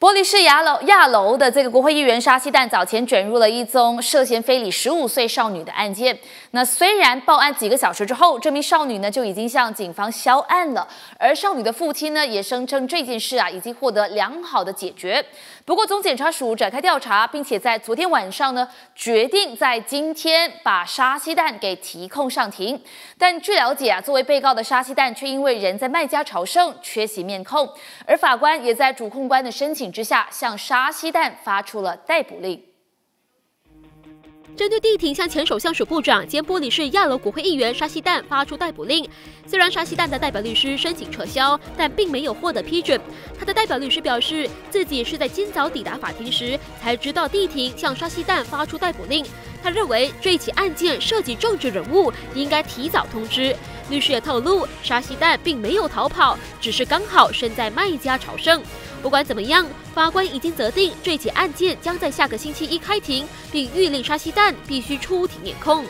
玻璃市亚楼亚楼的这个国会议员沙西旦早前卷入了一宗涉嫌非礼十五岁少女的案件。那虽然报案几个小时之后，这名少女呢就已经向警方销案了，而少女的父亲呢也声称这件事啊已经获得良好的解决。不过总检察署展开调查，并且在昨天晚上呢决定在今天把沙西旦给提控上庭。但据了解啊，作为被告的沙西旦却因为人在卖家朝圣，缺席面控，而法官也在主控官的申请。之下，向沙西蛋发出了逮捕令。针对地庭向前首相署部长兼玻璃市亚楼国会议员沙西蛋发出逮捕令，虽然沙西蛋的代表律师申请撤销，但并没有获得批准。他的代表律师表示，自己是在今早抵达法庭时才知道地庭向沙西蛋发出逮捕令。他认为这起案件涉及政治人物，应该提早通知。律师也透露，沙西蛋并没有逃跑，只是刚好身在卖家朝圣。不管怎么样，法官已经责定这起案件将在下个星期一开庭，并谕令沙希旦必须出庭面控。